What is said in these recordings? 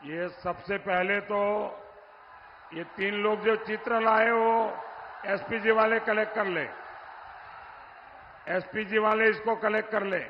ये सबसे पहले तो ये तीन लोग जो चित्र लाए वो एसपीजी वाले कलेक्ट कर ले। एसपीजी वाले इसको कलेक्ट कर ले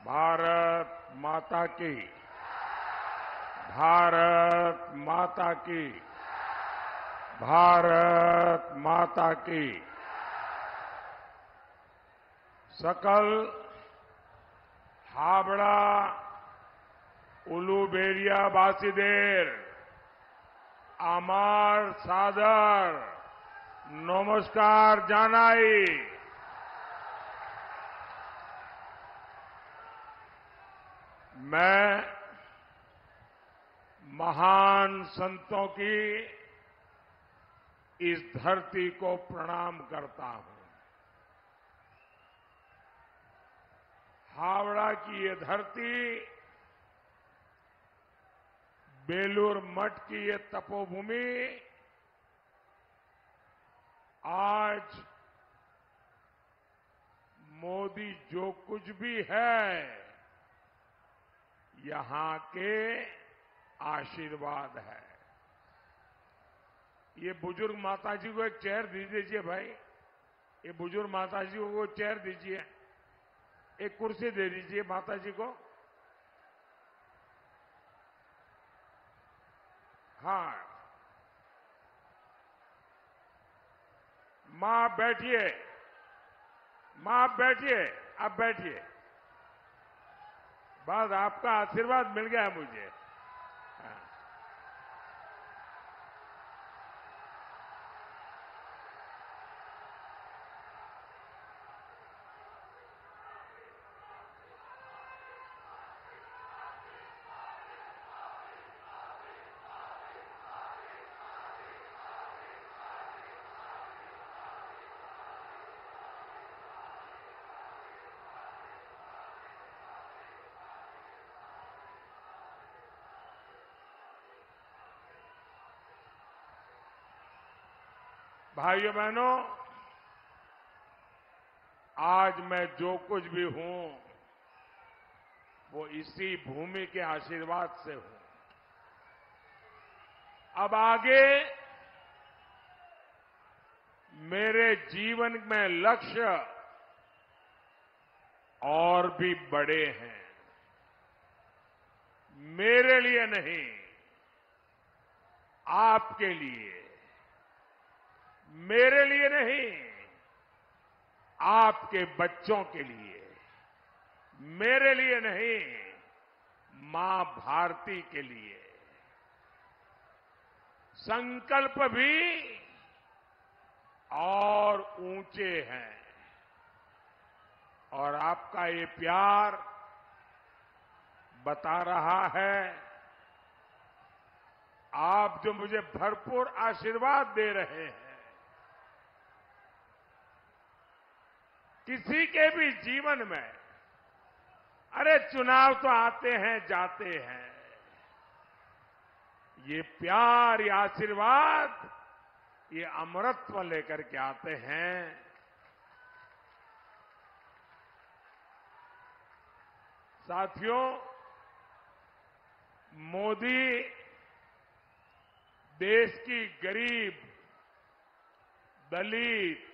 भारत माता की। भारत माता की। भारत माता की। सकल हावड़ा उलूबेरिया बासीदेर, आमार सादर, नमस्कार जानाई। मैं महान संतों की इस धरती को प्रणाम करता हूँ। हावड़ा की ये धरती, बेलूर मठ की ये तपोभूमि, आज मोदी जो कुछ भी है यहाँ के आशीर्वाद है। ये बुज़ुर्ग माताजी को एक चेयर दे दीजिए भाई। ये बुज़ुर्ग माताजी को चेयर दीजिए। एक कुर्सी दे दीजिए माताजी को। हाँ। माँ बैठिए। माँ बैठिए। आप बैठिए। बस आपका आशीर्वाद मिल गया मुझे। भाइयों बहनों, आज मैं जो कुछ भी हूँ, वो इसी भूमि के आशीर्वाद से हूँ। अब आगे, मेरे जीवन में लक्ष्य और भी बड़े हैं। मेरे लिए नहीं, आपके लिए। मेरे लिए नहीं, आपके बच्चों के लिए। मेरे लिए नहीं, माँ भारती के लिए। संकल्प भी और ऊँचे हैं। और आपका ये प्यार बता रहा है, आप जो मुझे भरपूर आशीर्वाद दे रहे हैं किसी के भी जीवन में, अरे चुनाव तो आते हैं, जाते हैं। ये प्यार, ये आशीर्वाद, ये अमृतत्व लेकर के आते हैं। साथियों, मोदी देश की गरीब, दलित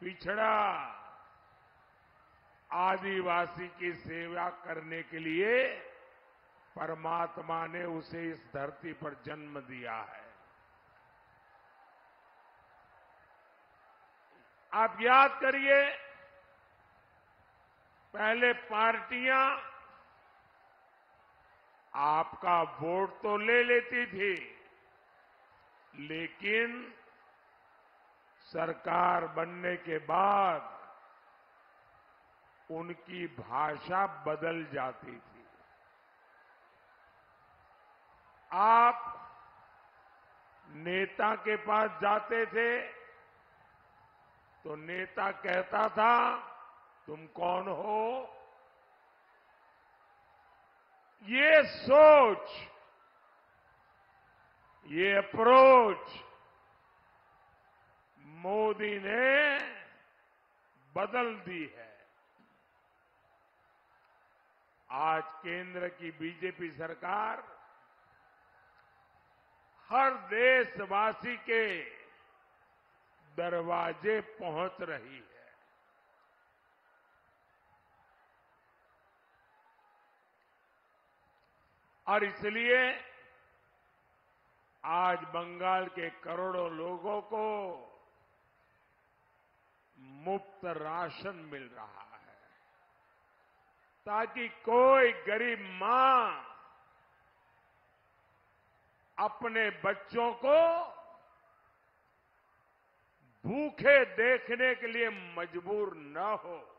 पिछड़ा। आदिवासी की सेवा करने के लिए परमात्मा ने उसे इस धरती पर जन्म दिया है। आप याद करिए, पहले पार्टियाँ आपका वोट तो ले लेती थी, लेकिन सरकार बनने के बाद उनकी भाषा बदल जाती थी। आप नेता के पास जाते थे तो नेता कहता था, तुम कौन हो? ये सोच, ये अप्रोच मोदी ने बदल दी है। आज केंद्र की बीजेपी सरकार हर देशवासी के दरवाजे पहुँच रही है। और इसलिए आज बंगाल के करोड़ों लोगों को मुफ़्त राशन मिल रहा है। ताकि कोई गरीब माँ अपने बच्चों को भूखे देखने के लिए मजबूर न हो।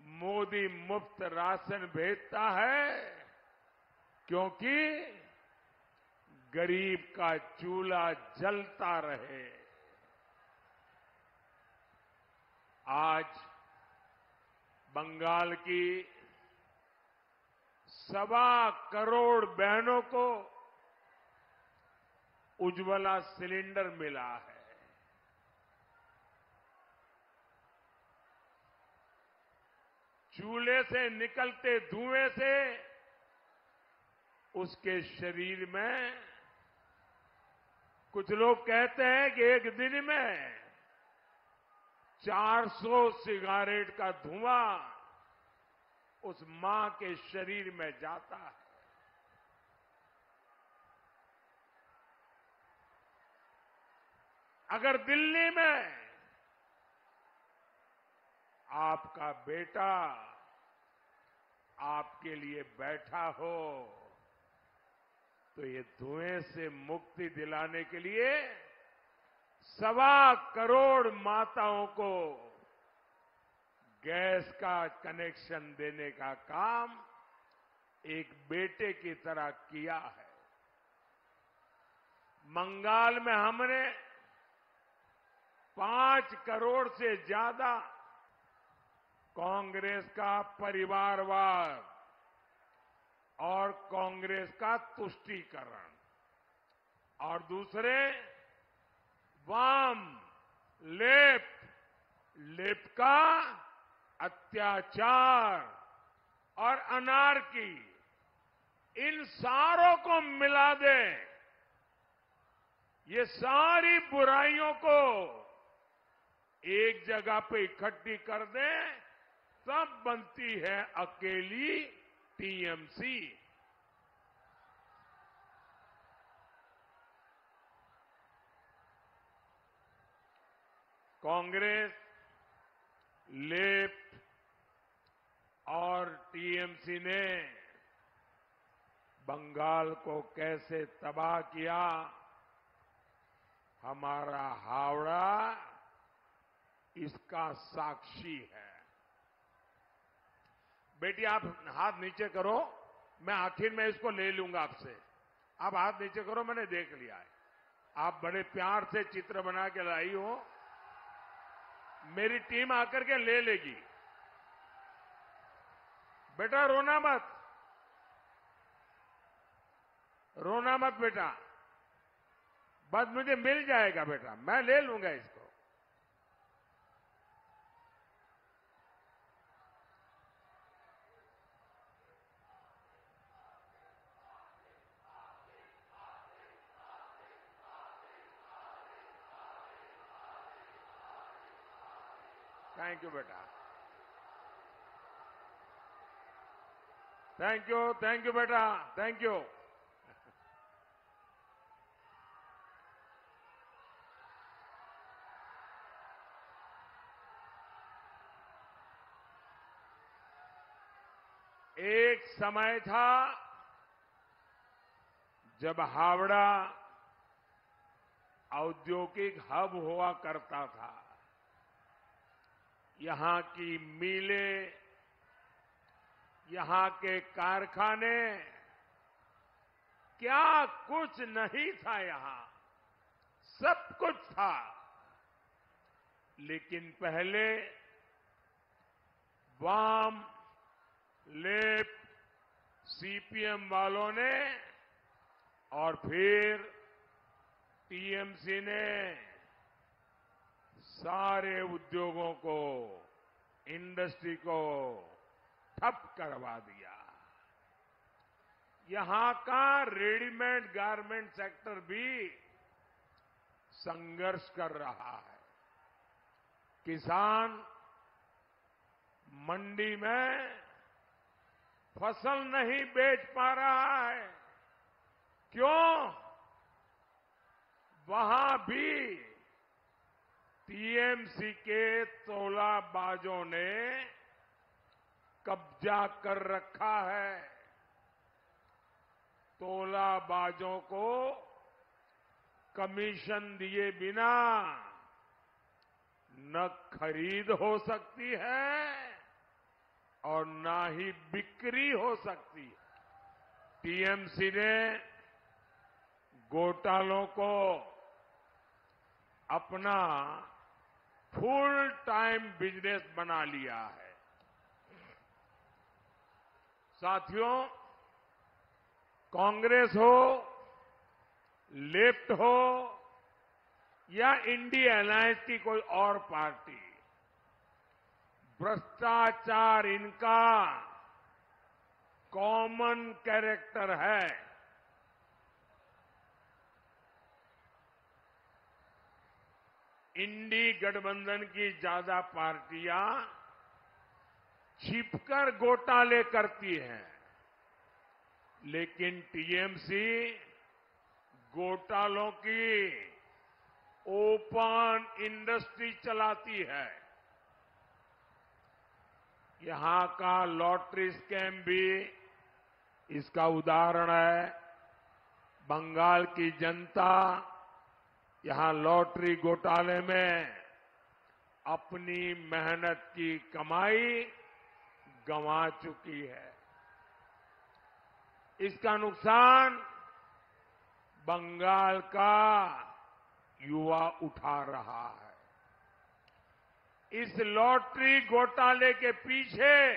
मोदी मुफ़्त राशन भेजता है क्योंकि गरीब का चूल्हा जलता रहे। आज बंगाल की सवा करोड़ बहनों को उज्ज्वला सिलेंडर मिला है। चूल्हे से निकलते धुएँ से उसके शरीर में कुछ लोग कहते हैं कि एक दिन में 400 सिगारेट का धुआँ उस माँ के शरीर में जाता है। अगर दिल्ली में आपका बेटा आपके लिए बैठा हो तो ये धुएँ से मुक्ति दिलाने के लिए सवा करोड़ माताओं को गैस का कनेक्शन देने का काम एक बेटे की तरह किया है। बंगाल में हमने पाँच करोड़ से ज़्यादा कांग्रेस का परिवारवाद और कांग्रेस का तुष्टीकरण। और दूसरे वाम लेफ़्ट लेफ़्ट का अत्याचार और अनारकी, इन सारों को मिला दे। ये सारी बुराइयों को एक जगह पे इकट्ठी कर दे, तब बनती है अकेली टीएमसी। कांग्रेस लेफ़्ट और टीएमसी ने बंगाल को कैसे तबाह किया? हमारा हावड़ा इसका साक्षी है। बेटी, आप हाथ नीचे करो, मैं आखिर में इसको ले लूँगा आपसे। आप हाथ नीचे करो, मैंने देख लिया है। आप बड़े प्यार से चित्र बना के लाई हो। मेरी टीम आकर के ले लेगी। बेटा, रोना मत। रोना मत बेटा। बस मुझे मिल जाएगा बेटा, मैं ले लूँगा इसको। थैंक यू बेटा। थैंक यू थैंक यू बेटा थैंक यू एक समय था जब हावड़ा औद्योगिक हब हुआ करता था। यहाँ की मिलें, यहाँ के कारखाने, क्या कुछ नहीं था यहाँ? सब कुछ था। लेकिन पहले वाम, लेप, सीपीएम वालों ने और फिर टीएमसी ने सारे उद्योगों को इंडस्ट्री को ठप करवा दिया। यहाँ का रेडीमेड गारमेंट सेक्टर भी संघर्ष कर रहा है। किसान मंडी में फ़सल नहीं बेच पा रहा है। क्यों? वहाँ भी टीएमसी के तोलाबाजों ने कब्जा कर रखा है। तोलाबाजों को कमीशन दिए बिना न खरीद हो सकती है और न ही बिक्री हो सकती है। टीएमसी ने घोटालों को अपना फुल टाइम बिज़नेस बना लिया है। साथियों, कांग्रेस हो, लेफ़्ट हो, या इंडिया अलायंस की कोई और पार्टी, भ्रष्टाचार इनका कॉमन कैरेक्टर है। इंडी गठबंधन की ज़्यादा पार्टियाँ छिपकर घोटाले करती हैं। लेकिन टीएमसी घोटालों की ओपन इंडस्ट्री चलाती है। यहाँ का लॉटरी स्कैम भी इसका उदाहरण है। बंगाल की जनता यहाँ लॉटरी घोटाले में अपनी मेहनत की कमाई गंवा चुकी है। इसका नुकसान बंगाल का युवा उठा रहा है। इस लॉटरी घोटाले के पीछे,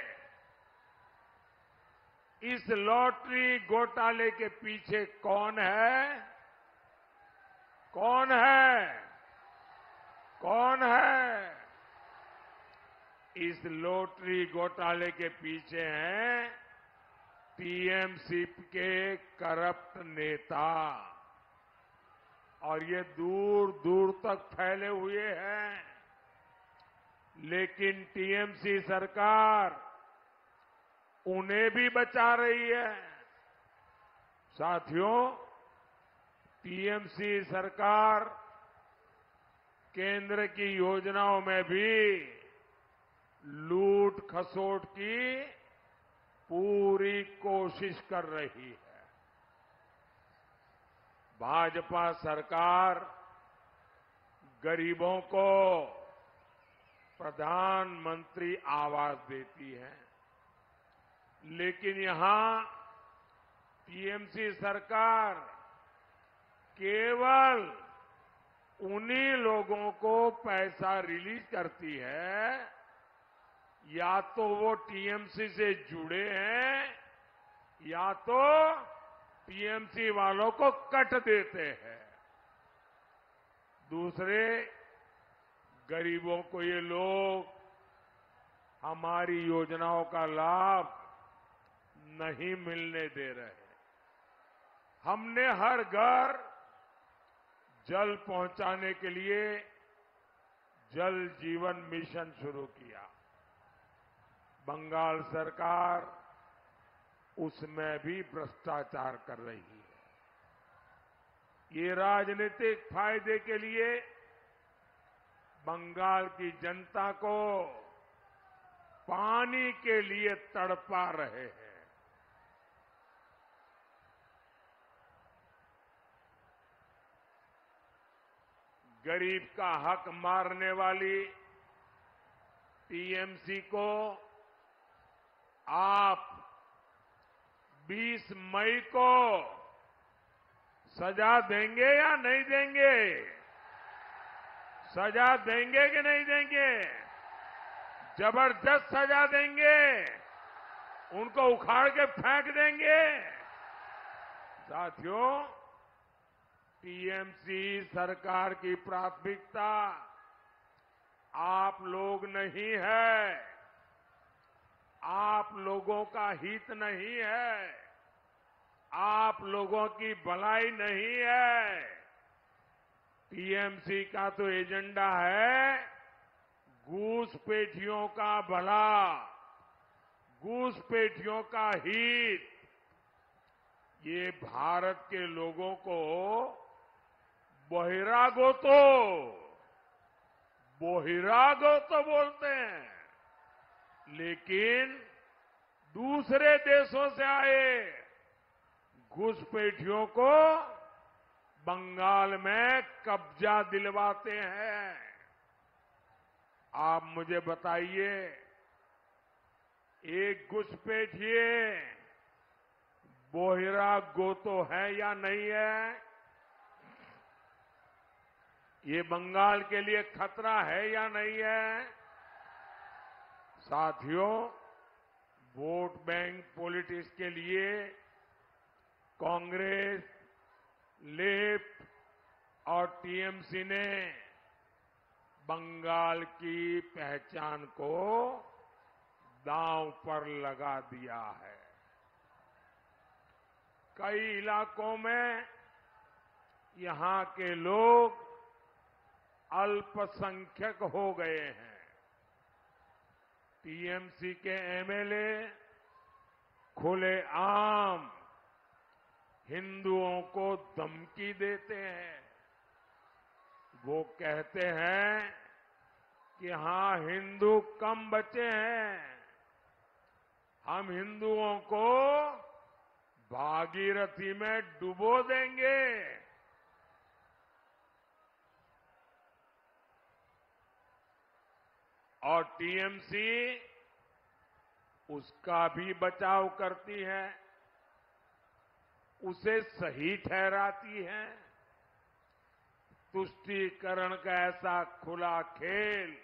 इस लॉटरी घोटाले के पीछे कौन है? कौन है? कौन है? इस लोटरी घोटाले के पीछे हैं टीएमसी के करप्ट नेता। और ये दूर दूर तक फैले हुए हैं। लेकिन टीएमसी सरकार उन्हें भी बचा रही है। साथियों टीएमसी सरकार केंद्र की योजनाओं में भी लूट खसोट की पूरी कोशिश कर रही है। भाजपा सरकार गरीबों को प्रधानमंत्री आवास देती है, लेकिन यहाँ टीएमसी सरकार केवल उन्हीं लोगों को पैसा रिलीज़ करती है, या तो वो टीएमसी से जुड़े हैं, या तो टीएमसी वालों को कट देते हैं। दूसरे, गरीबों को ये लोग हमारी योजनाओं का लाभ नहीं मिलने दे रहे। हमने हर घर जल पहुँचाने के लिए जल जीवन मिशन शुरू किया। बंगाल सरकार उसमें भी भ्रष्टाचार कर रही है। ये राजनीतिक फ़ायदे के लिए बंगाल की जनता को पानी के लिए तड़पा रहे हैं। गरीब का हक मारने वाली टीएमसी को आप 20 मई को सजा देंगे या नहीं देंगे? सजा देंगे कि नहीं देंगे? ज़बरदस्त सजा देंगे। उनको उखाड़ के फेंक देंगे। साथियों टीएमसी सरकार की प्राथमिकता आप लोग नहीं है। आप लोगों का हित नहीं है। आप लोगों की भलाई नहीं है। टीएमसी का तो एजेंडा है घूसपेठियों का भला, घूसपेठियों का हित। ये भारत के लोगों को बहिरागो तो बोहिरागो तो बोलते हैं। लेकिन दूसरे देशों से आए घुसपैठियों को बंगाल में कब्जा दिलवाते हैं। आप मुझे बताइए, एक घुसपैठिए बोहिरा गोतो है या नहीं है? ये बंगाल के लिए खतरा है या नहीं है? साथियों, वोट बैंक पॉलिटिक्स के लिए कांग्रेस लेफ़्ट और टीएमसी ने बंगाल की पहचान को दांव पर लगा दिया है। कई इलाकों में यहाँ के लोग अल्पसंख्यक हो गए हैं। टीएमसी के एमएलए खुले आम हिंदुओं को धमकी देते हैं। वो कहते हैं कि हाँ, हिंदू कम बचे हैं। हम हिंदुओं को भागीरथी में डुबो देंगे। और टीएमसी उसका भी बचाव करती है, उसे सही ठहराती है। तुष्टीकरण का ऐसा खुला खेल,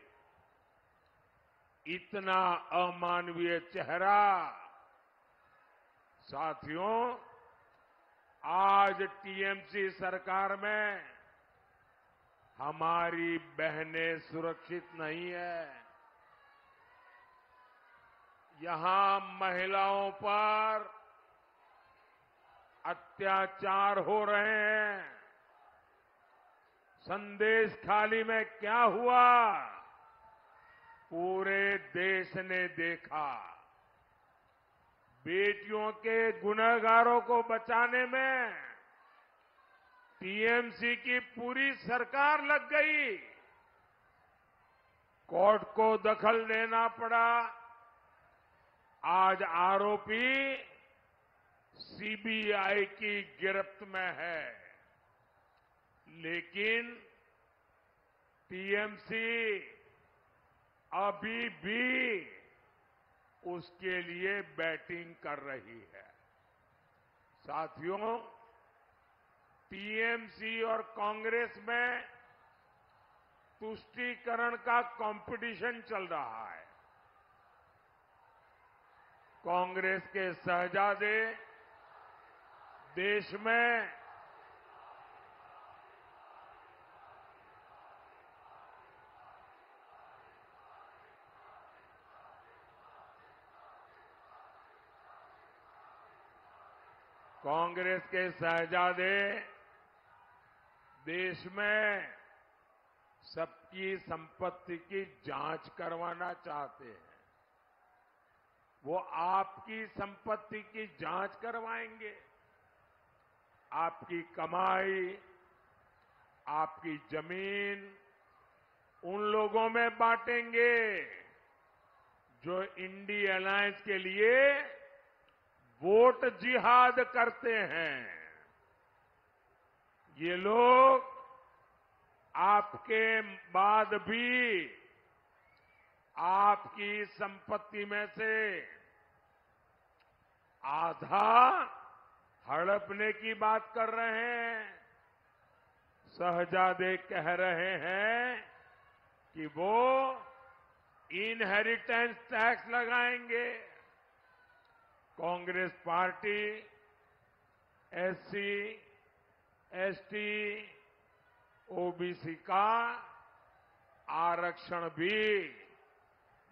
इतना अमानवीय चेहरा। साथियों, आज टीएमसी सरकार में हमारी बहनें सुरक्षित नहीं है। यहाँ महिलाओं पर अत्याचार हो रहे हैं। संदेश खाली में क्या हुआ? पूरे देश ने देखा। बेटियों के गुनहगारों को बचाने में टीएमसी की पूरी सरकार लग गई। कोर्ट को दखल देना पड़ा। आज आरोपी सीबीआई की गिरफ्त में है। लेकिन टीएमसी अभी भी उसके लिए बैटिंग कर रही है। साथियों, टीएमसी और कांग्रेस में तुष्टीकरण का कंपटीशन चल रहा है। कांग्रेस के शहजादे देश में कांग्रेस के शहजादे देश में सबकी संपत्ति की जाँच करवाना चाहते हैं। वो आपकी संपत्ति की जाँच करवाएँगे। आपकी कमाई, आपकी ज़मीन, उन लोगों में बांटेंगे जो इंडी अलायंस के लिए वोट जिहाद करते हैं। ये लोग आपके बाद भी आपकी संपत्ति में से आधा हड़पने की बात कर रहे हैं। शहजादे कह रहे हैं कि वो इनहेरिटेंस टैक्स लगाएँगे। Congress party, SC, ST, OBC का आरक्षण भी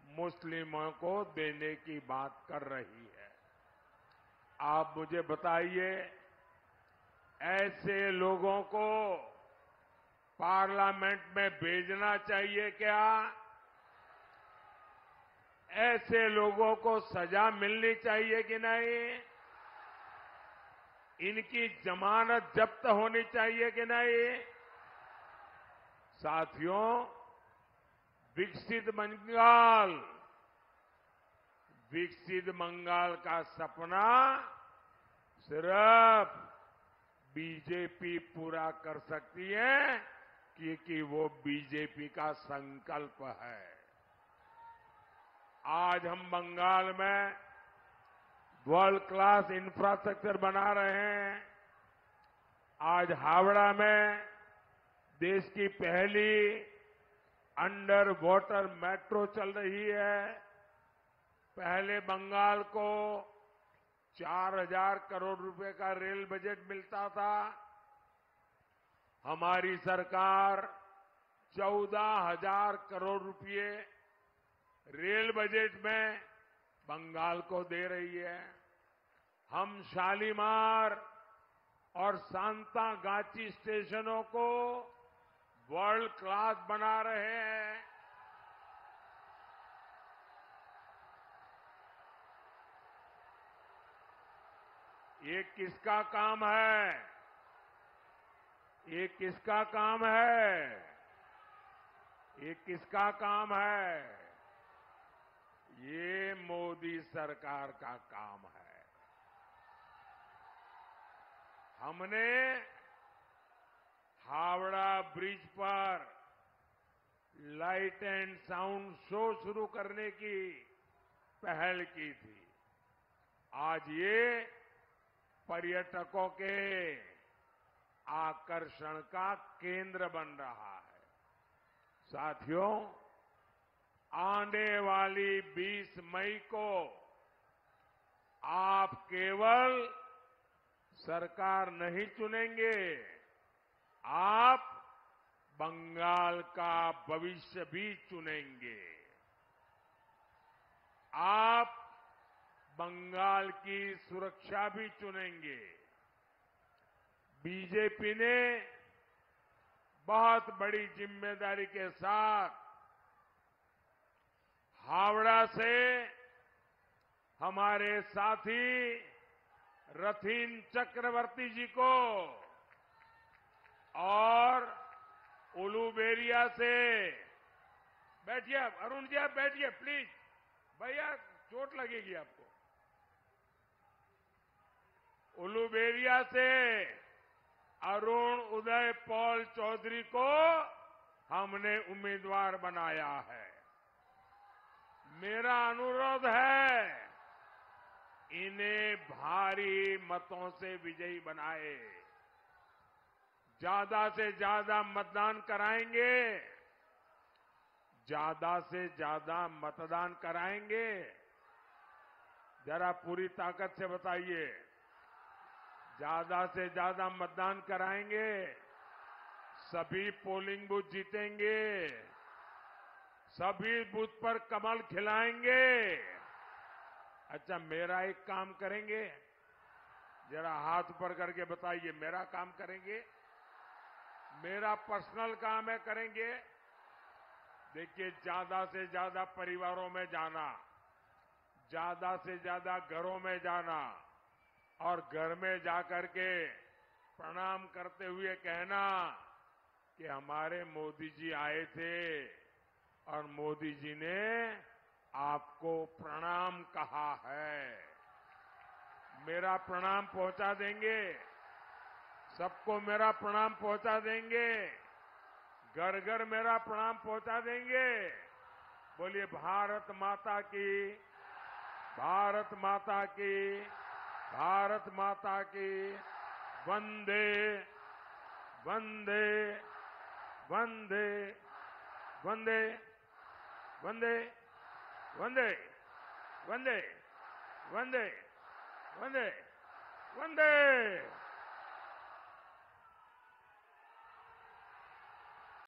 मुस्लिमों को देने की बात कर रही है। आप मुझे बताइए, ऐसे लोगों को पार्लियामेंट में भेजना चाहिए क्या? ऐसे लोगों को सजा मिलनी चाहिए कि नहीं? इनकी जमानत जब्त होनी चाहिए कि नहीं? साथियों विकसित बंगाल विकसित बंगाल का सपना सिर्फ़ बीजेपी पूरा कर सकती है, क्योंकि वो बीजेपी का संकल्प है। आज हम बंगाल में वर्ल्ड क्लास इंफ्रास्ट्रक्चर बना रहे हैं। आज हावड़ा में देश की पहली अंडर वाटर मेट्रो चल रही है। पहले बंगाल को चार हज़ार करोड़ रुपए का रेल बजट मिलता था। हमारी सरकार चौदह हज़ार करोड़ रुपए रेल बजट में बंगाल को दे रही है। हम शालीमार और सांतागाची स्टेशनों को वर्ल्ड क्लास बना रहे हैं। ये किसका काम है? ये किसका काम है? ये किसका काम है? ये मोदी सरकार का काम है। हमने हावड़ा ब्रिज पर लाइट एंड साउंड शो शुरू करने की पहल की थी। आज ये पर्यटकों के आकर्षण का केंद्र बन रहा है। साथियों, आने वाली 20 मई को आप केवल सरकार नहीं चुनेंगे। आप बंगाल का भविष्य भी चुनेंगे। आप बंगाल की सुरक्षा भी चुनेंगे। बीजेपी ने बहुत बड़ी ज़िम्मेदारी के साथ हावड़ा से हमारे साथी रथीन चक्रवर्ती जी को और उलूबेरिया से। बैठिए आप, अरुण जी, आप बैठिए प्लीज़ भैया, चोट लगेगी आपको। उलूबेरिया से अरुण उदय पॉल चौधरी को हमने उम्मीदवार बनाया है। मेरा अनुरोध है, इन्हें भारी मतों से विजयी बनाए। ज़्यादा से ज़्यादा मतदान कराएँगे। ज़्यादा से ज़्यादा मतदान कराएँगे। जरा पूरी ताकत से बताइए। ज़्यादा से ज़्यादा मतदान कराएँगे। सभी पोलिंग बूथ जीतेंगे। सभी बूथ पर कमल खिलाएँगे। अच्छा मेरा एक काम करेंगे। जरा हाथ ऊपर करके बताइए, मेरा काम करेंगे? मेरा पर्सनल काम है करेंगे। देखिए, ज़्यादा से ज़्यादा परिवारों में जाना, ज़्यादा से ज़्यादा घरों में जाना और घर में जाकर के प्रणाम करते हुए कहना कि हमारे मोदी जी आए थे और मोदी जी ने आपको प्रणाम कहा है। मेरा प्रणाम पहुँचा देंगे। सबको मेरा प्रणाम पहुँचा देंगे। घर घर मेरा प्रणाम पहुँचा देंगे। बोलिए, भारत माता की, भारत माता की, भारत माता की, वंदे वंदे वंदे वंदे वंदे वंदे वंदे वंदे वंदे वंदे।